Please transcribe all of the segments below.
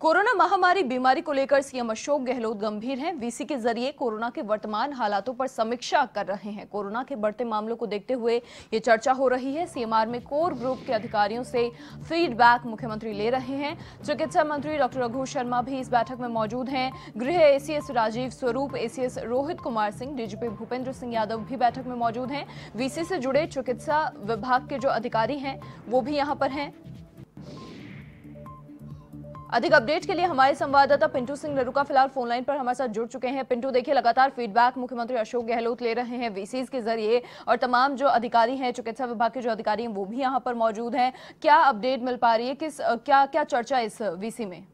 Corona महामारी बीमारी को लेकर सीएम अशोक गहलोत गंभीर हैं। वीसी के ज़रिए कोरोना के वर्तमान हालातों पर समीक्षा कर रहे हैं। कोरोना के बढ़ते मामलों को देखते हुए ये चर्चा हो रही है। सीएमआर में कोर ग्रुप के अधिकारियों से फीडबैक मुख्यमंत्री ले रहे हैं। चिकित्सा मंत्री डॉक्टर रघु शर्मा भी इस बैठक में मौजूद हैं। गृह ACS Rajeev Swaroop ACS Rohit Kumar Singh DGP Bhupendra Singh Yadav भी बैठक में मौजूद हैं। वीसी से जुड़े चिकित्सा विभाग के जो अधिकारी हैं, वो भी यहाँ पर हैं। अधिक अपडेट के लिए हमारे संवाददाता पिंटू सिंह नरुका फ़िलहाल फ़ोन लाइन पर हमारे साथ जुड़ चुके हैं। पिंटू, देखिए, लगातार फीडबैक मुख्यमंत्री अशोक गहलोत ले रहे हैं वीसीज के ज़रिए और तमाम जो अधिकारी हैं, चिकित्सा विभाग के जो अधिकारी हैं, वो भी यहाँ पर मौजूद हैं। क्या अपडेट मिल पा रही है? किस, क्या क्या चर्चा इस वीसी में?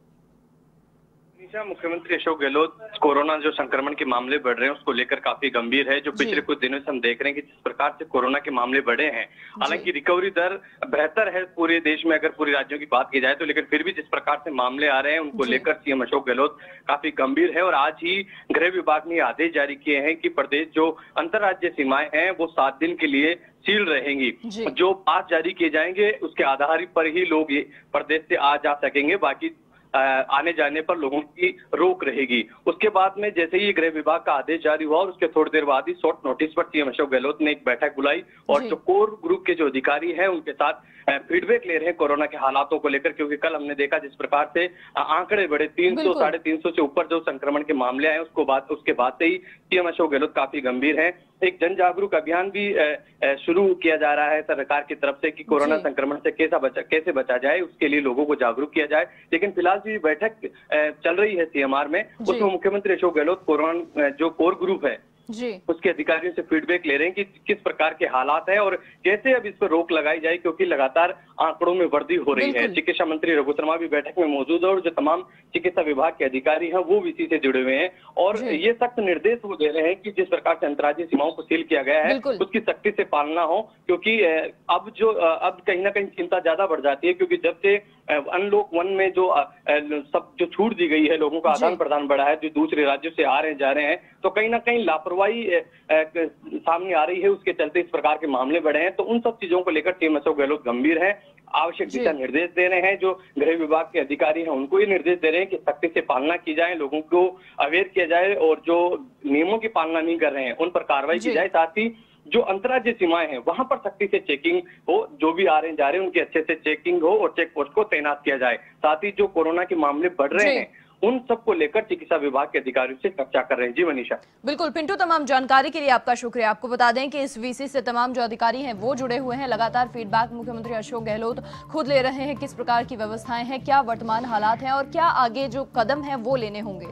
मुख्यमंत्री अशोक गहलोत कोरोना जो संक्रमण के मामले बढ़ रहे हैं उसको लेकर काफ़ी गंभीर है। जो पिछले कुछ दिनों से हम देख रहे हैं कि जिस प्रकार से कोरोना के मामले बढ़े हैं हालाँकि रिकवरी दर बेहतर है पूरे देश में अगर पूरे राज्यों की बात की जाए तो लेकिन फिर भी जिस प्रकार से मामले आ रहे हैं उनको लेकर सीएम अशोक गहलोत काफ़ी गंभीर है और आज ही गृह विभाग ने आदेश जारी किए हैं कि प्रदेश जो अंतर्राज्य सीमाएँ हैं वो सात दिन के लिए सील रहेंगी। जो। पास जारी किए जाएँगे उसके आधार पर ही लोग प्रदेश से आ जा सकेंगे। बाकी आने जाने पर लोगों की रोक रहेगी। उसके बाद में जैसे ही गृह विभाग का आदेश जारी हुआ और उसके थोड़ी देर बाद ही शॉर्ट नोटिस पर सीएम अशोक गहलोत ने एक बैठक बुलाई और जो। कोर ग्रुप के जो अधिकारी हैं उनके साथ फीडबैक ले रहे हैं कोरोना के हालातों को लेकर क्योंकि कल हमने देखा जिस प्रकार से आंकड़े बढ़े तीन सौ साढ़े तीन सौ से ऊपर जो संक्रमण के मामले आए उसको बाद उसके बाद से ही सीएम अशोक गहलोत काफ़ी गंभीर है। एक जन जागरूक अभियान भी शुरू किया जा रहा है सरकार की तरफ़ से कि कोरोना संक्रमण से कैसा बचा कैसे बचा जाए उसके लिए लोगों को जागरूक किया जाए। लेकिन फ़िलहाल जो बैठक चल रही है सीएमआर में उसमें मुख्यमंत्री अशोक गहलोत कोरोना जो कोर ग्रुप है जी। उसके अधिकारियों से फीडबैक ले रहे हैं कि किस प्रकार के हालात हैं और कैसे अब इस पर रोक लगाई जाए क्योंकि लगातार आंकड़ों में वृद्धि हो रही है। चिकित्सा मंत्री रघु शर्मा भी बैठक में मौजूद है और जो तमाम चिकित्सा विभाग के अधिकारी हैं वो भी इसी से जुड़े हुए हैं और ये सख्त निर्देश वो दे रहे हैं कि जिस प्रकार से अंतर्राज्यीय सीमाओं को सील किया गया है उसकी सख्ती से पालना हो क्योंकि अब जो अब कहीं ना कहीं चिंता ज़्यादा बढ़ जाती है क्योंकि जब से अनलॉक वन में जो सब जो छूट दी गई है लोगों का आदान प्रदान बढ़ा है जो दूसरे राज्यों से आ रहे जा रहे हैं तो कहीं ना कहीं लापरवाही सामने आ रही है उसके चलते इस प्रकार के मामले बढ़े हैं तो उन सब चीज़ों को लेकर सीएम अशोक गहलोत गंभीर है आवश्यक दिशा निर्देश दे रहे हैं जो गृह विभाग के अधिकारी हैं उनको ये निर्देश दे रहे हैं कि सख्ती से पालना की जाए लोगों को अवेयर किया जाए और जो नियमों की पालना नहीं कर रहे हैं उन पर कार्रवाई की जाए साथ ही जो अंतर्राज्य सीमाएँ हैं वहाँ पर सख्ती से चेकिंग हो जो भी आ रहे हैं जा रहे हैं उनकी अच्छे से चेकिंग हो और चेक पोस्ट को तैनात किया जाए। साथ ही जो कोरोना के मामले बढ़ रहे हैं उन सबको लेकर चिकित्सा विभाग के अधिकारियों से चर्चा कर रहे हैं। जी मनीषा। बिल्कुल पिंटू तमाम जानकारी के लिए आपका शुक्रिया। आपको बता दें कि इस वीसी से तमाम जो अधिकारी हैं वो जुड़े हुए हैं। लगातार फीडबैक मुख्यमंत्री अशोक गहलोत खुद ले रहे हैं किस प्रकार की व्यवस्थाएँ हैं क्या वर्तमान हालात हैं और क्या आगे जो कदम है वो लेने होंगे।